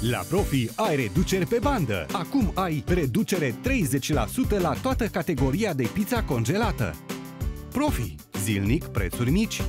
La Profi ai reduceri pe bandă. Acum ai reducere 30% la toată categoria de pizza congelată. Profi. Zilnic prețuri mici.